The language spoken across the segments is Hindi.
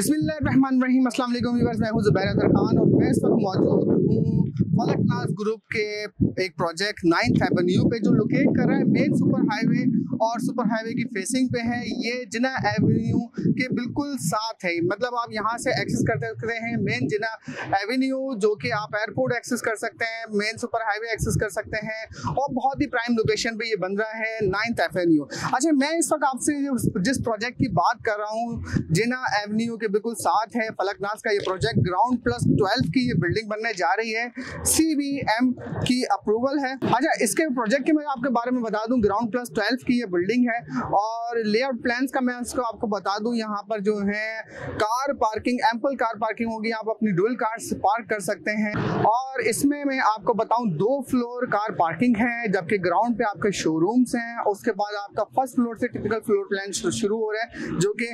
बिस्मिल्लाहिर्रहमानिर्रहीम। अस्सलाम वालेकुम व्यूअर्स, मैं हूँ जुबैर अतर खान और मैं इस वक्त मौजूद हूँ फलकनाज ग्रुप के एक प्रोजेक्ट नाइन्थ एवेन्यू पे जो लोकेट कर रहा है, मेन सुपर हाईवे और सुपर हाईवे की फेसिंग पे है। ये जिना एवेन्यू के बिल्कुल साथ है। मतलब आप यहाँ से एक्सेस कर सकते हैं मेन जिना एवेन्यू, जो कि आप एयरपोर्ट एक्सेस कर सकते हैं, मेन सुपर हाईवे एक्सेस कर सकते हैं और बहुत ही प्राइम लोकेशन पे ये बन रहा है नाइन्थ एवेन्यू। अच्छा मैं इस वक्त आपसे जिस प्रोजेक्ट की बात कर रहा हूँ, जिना एवेन्यू के बिल्कुल साथ है। फलकनाज का ये प्रोजेक्ट ग्राउंड प्लस ट्वेल्व की ये बिल्डिंग बनने जा रही है। सीबीएम की अप्रूवल है। अच्छा इसके प्रोजेक्ट के मैं आपके बारे में बता दूँ। ग्राउंड प्लस ट्वेल्व की ये बिल्डिंग है। और लेआउट प्लान का मैं इसको आपको बता दूँ। यहाँ पर जो है car parking ample car parking होगी। आप अपनी डुअल कार पार्क कर सकते हैं। और इसमें मैं आपको बताऊँ, दो फ्लोर कार पार्किंग है, जबकि ग्राउंड पे आपके शोरूम्स हैं। उसके बाद आपका फ़र्स्ट फ्लोर से टिपिकल फ्लोर प्लान शुरू हो रहा है, जो कि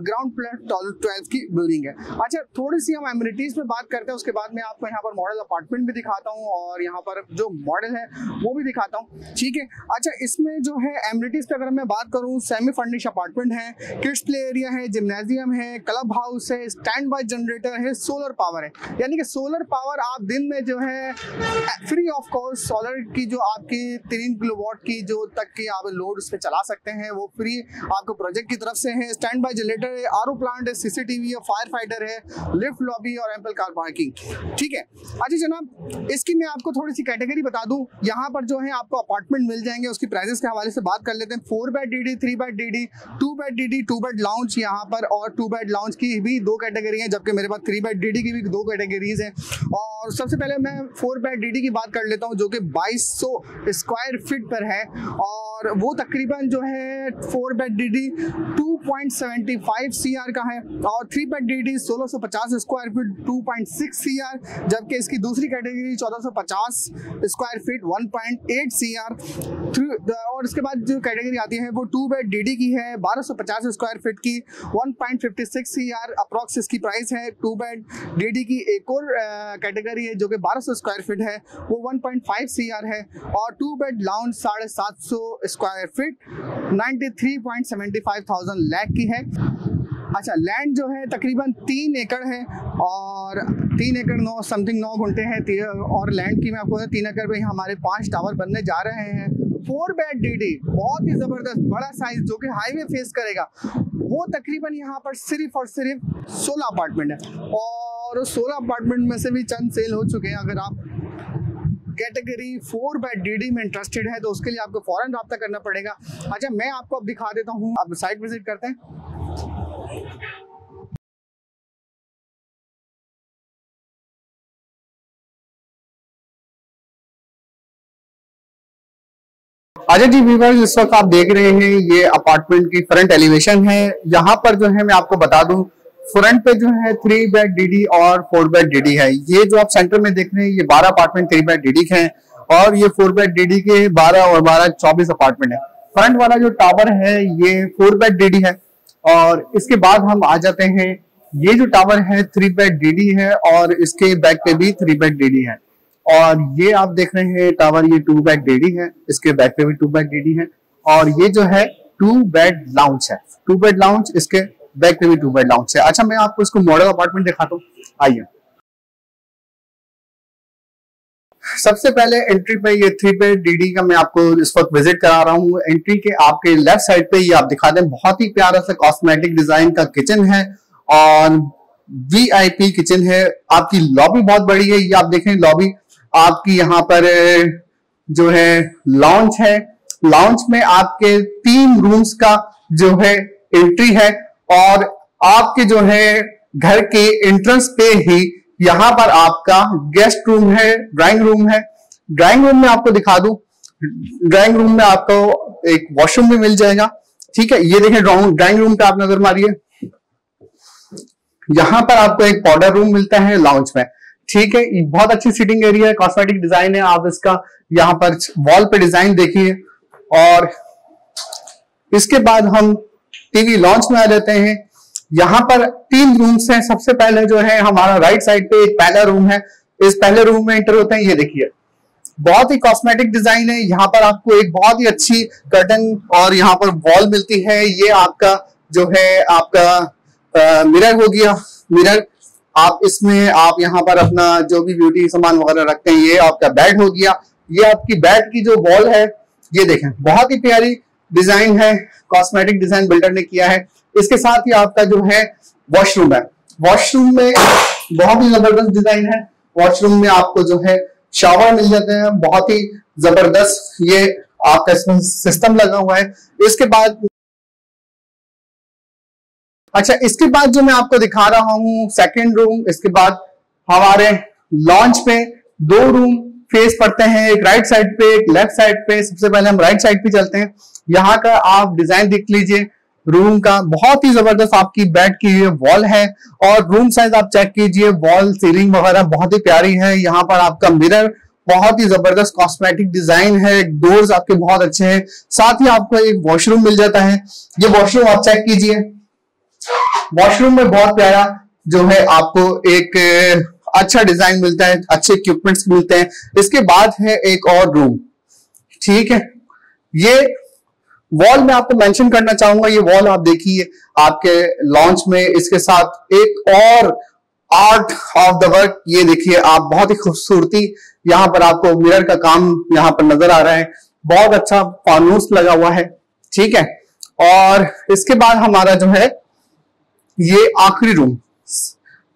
ग्राउंड प्लस ट्वेल्व की बिल्डिंग है। अच्छा थोड़ी सी हम एम्यूनिटीज में बात करते हैं, उसके बाद में आपको यहाँ पर मॉडल अपार्टमेंट भी दिखाता हूँ और यहाँ पर जो मॉडल है, वो भी दिखाता हूँ। ठीक है? अच्छा इसमें जो है एम्यूनिटीज पे अगर मैं बात करूँ सेमी फर्निश अपार्टमेंट है किड्स प्ले एरिया है जिमनेजियम है क्लब हाउस है स्टैंड बाई जनरेटर है सोलर पावर है। यानी कि सोलर पावर आप दिन में जो है फ्री ऑफ़ कॉस्ट सोलर की जो आपकी तीन किलोवाट की जो तक की आप लोड उस पर चला सकते हैं, वो फ्री आपको प्रोजेक्ट की तरफ़ से है। स्टैंड बाई जनरेटर है आर प्लांट है सीसीटीवी है फायर फाइटर है लिफ्ट लॉबी और एम्पल कार पार्किंग ठीक है? अच्छा जनाब, इसकी मैं आपको थोड़ी सी कैटेगरी बता दूँ। यहाँ पर जो है आपको अपार्टमेंट मिल जाएँगे, उसकी प्राइजेस के हवाले से बात कर लेते हैं। Four bed D D three bed D D two bed D D two bed lounge यहाँ पर और टू बेड लाउंज की भी दो कैटेगरी है, जबकि मेरे पास थ्री बेड डी डी की भी दो कैटेगरीज हैं। और सबसे पहले मैं फोर बेड डी डी की बात कर लेता हूँ, जो कि बाईस सौ स्क्वायर फीट पर है। और वो तकरीबन जो है four bed D D two point seventy five C R का है। और थ्री बेड डी डी सोलह सौ पचास square feet two point six CR are जबकि इसकी दूसरी कैटेगरी चौदह सौ पचास square feet one point eight CR are और इसके बाद जो कैटेगरी आती है वो टू बेड डी डी की है, बारह सौ पचास स्क्वायर फीट की one point fifty six CR are approx इसकी प्राइस है टू बेड डी डी की एक और कैटेगरी है जो कि बारह सौ स्क्वायर फीट है, वो one point five C R है और टू बेड लाउंज साढ़े सात सौ square feet ninety three point seventy five thousand की है। अच्छा लैंड जो है तकरीबन तीन एकड़ है और तीन एकड़ नौ समथिंग नौ घंटे हैं। और लैंड की मैं आपको तीन एकड़ पे हमारे पाँच टावर बनने जा रहे हैं। फोर बेड डी बहुत ही ज़बरदस्त, बड़ा साइज़ जो कि हाईवे फेस करेगा। वो तकरीबन यहाँ पर सिर्फ़ और सिर्फ़ सोलह अपार्टमेंट है। और सोलह अपार्टमेंट में से भी चंद सेल हो चुके हैं। अगर आप कैटेगरी फोर बाय डी में इंटरेस्टेड है तो उसके लिए आपको फॉरन रब्ता करना पड़ेगा। अच्छा मैं आपको अब दिखा देता हूँ। आप साइट विज़िट करते हैं। अच्छा जी व्यूवर्स इस वक्त आप देख रहे हैं, ये अपार्टमेंट की फ्रंट एलिवेशन है। यहाँ पर जो है, मैं आपको बता दूँ फ्रंट पे जो है थ्री बेड डीडी और फोर बेड डीडी है। ये जो आप सेंटर में देख रहे हैं, ये बारह अपार्टमेंट थ्री बेड डीडी के हैं और ये फोर बेड डीडी के बारह और बारह चौबीस अपार्टमेंट है। फ्रंट वाला जो टावर है, ये फोर बेड डीडी है। और इसके बाद हम आ जाते हैं। ये जो टावर है थ्री बेड डीडी है और इसके बैक पे भी थ्री बेड डीडी है। और ये आप देख रहे हैं टावर ये टू बेड डीडी है, इसके बैक पे भी टू बेड डीडी है। और ये जो है टू बेड लाउंज है। टू बेड लाउंज इसके बैक पे भी टू बेड लाउंज है। अच्छा मैं आपको इसको मॉडल अपार्टमेंट दिखाता हूँ। आइए। सबसे पहले एंट्री पे, ये थ्री बेड डीडी का मैं आपको इस वक्त विज़िट करा रहा हूँ। एंट्री के आपके लेफ़्ट साइड पे ये आप दिखा दें, बहुत ही प्यारा सा कॉस्मेटिक डिज़ाइन का किचन है और वीआईपी किचन है। आपकी लॉबी बहुत बड़ी है, ये आप देखें लॉबी आपकी यहाँ पर जो है लॉन्च है। लॉन्च में आपके तीन रूम्स का जो है एंट्री है और आपके जो है घर के एंट्रेंस पे ही यहाँ पर आपका गेस्ट रूम है ड्राइंग रूम है। ड्राइंग रूम में आपको दिखा दू ड्राइंग रूम में आपको एक वॉशरूम भी मिल जाएगा। ठीक है, ये देखें ड्राइंग रूम का आप नज़र मारिए यहाँ पर आपको एक पाउडर रूम मिलता है लॉन्च में। ठीक है बहुत अच्छी सीटिंग एरिया है कॉस्मेटिक डिज़ाइन है आप इसका यहाँ पर वॉल पे डिज़ाइन देखिए। और इसके बाद हम टीवी लॉन्च में आ जाते हैं। यहाँ पर तीन रूम्स हैं। सबसे पहले जो है, हमारा राइट साइड पे एक पहला रूम है। इस पहले रूम में एंटर होते हैं, ये देखिए। बहुत ही कॉस्मेटिक डिज़ाइन है। यहाँ पर आपको एक बहुत ही अच्छी कर्टन और यहाँ पर वॉल मिलती है। ये आपका जो है, आपका मिरर हो गया। मिरर आप इसमें, आप यहाँ पर अपना जो भी ब्यूटी सामान वगैरह रखते हैं, ये आपका बेड हो गया। ये आपकी बेड की जो वॉल है, ये देखें। बहुत ही प्यारी डिज़ाइन है। कॉस्मेटिक डिज़ाइन बिल्डर ने किया है। इसके साथ ही आपका जो है वॉशरूम है। वॉशरूम में बहुत ही ज़बरदस्त डिज़ाइन है। वॉशरूम में आपको जो है शावर मिल जाते हैं। बहुत ही ज़बरदस्त ये आपका इसमें सिस्टम लगा हुआ है। इसके बाद अच्छा इसके बाद जो मैं आपको दिखा रहा हूँ सेकंड रूम इसके बाद हमारे लॉन्च पे दो रूम फेस पड़ते हैं। एक राइट साइड पे, एक लेफ़्ट साइड पे। सबसे पहले हम राइट साइड पे चलते हैं। यहाँ का आप डिज़ाइन देख लीजिए। रूम का बहुत ही ज़बरदस्त आपकी बेड की ये वॉल है और रूम साइज़ आप चेक कीजिए, वॉल सीलिंग वगैरह बहुत ही प्यारी है। यहाँ पर आपका मिरर बहुत ही ज़बरदस्त कॉस्मेटिक डिज़ाइन है। डोर्स आपके बहुत अच्छे हैं। साथ ही आपको एक वॉशरूम मिल जाता है। ये वॉशरूम आप चेक कीजिए। वॉशरूम में बहुत प्यारा जो है आपको एक अच्छा डिज़ाइन मिलता है, अच्छे इक्विपमेंट्स मिलते हैं। इसके बाद है एक और रूम ठीक है? ये वॉल में आपको मेंशन करना चाहूँगा, ये वॉल आप देखिए, आपके लॉन्च में, इसके साथ एक और आर्ट ऑफ़ द वर्क ये देखिए, आप बहुत ही खूबसूरती यहाँ पर आपको मिरर का काम यहाँ पर नज़र आ रहा है। बहुत अच्छा फानूस लगा हुआ है, ठीक है? और इसके बाद हमारा जो है, ये आखिरी रूम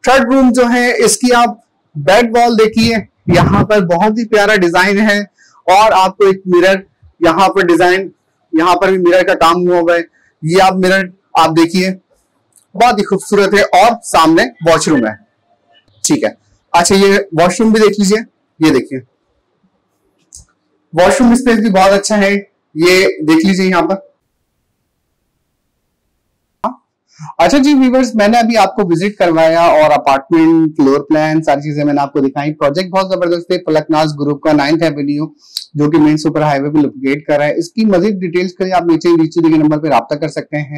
थर्ड रूम जो है, इसकी आप बेड वॉल देखिए, यहाँ पर बहुत ही प्यारा डिज़ाइन है और आपको एक मिरर यहाँ पर डिज़ाइन यहाँ पर भी मिरर का काम हुआ हुआ है। ये आप मिरर आप देखिए। बहुत ही खूबसूरत है और सामने वॉशरूम है। ठीक है। अच्छा ये वॉशरूम भी देख लीजिए। ये देखिए। वॉशरूम स्पेस भी बहुत अच्छा है। ये देख लीजिए यहाँ पर। अच्छा जी व्यूवर्स मैंने अभी आपको विज़िट करवाया और अपार्टमेंट फ्लोर प्लान सारी चीज़ें मैंने आपको दिखाई। प्रोजेक्ट बहुत ज़बरदस्त है पलकनाज ग्रुप का नाइन्थ एवेन्यू जो कि मेन सुपर हाईवे पे लोकेट कर रहा है। इसकी मजीद डिटेल्स के लिए आप नीचे नीचे दिए नंबर पर रब्ता कर सकते हैं।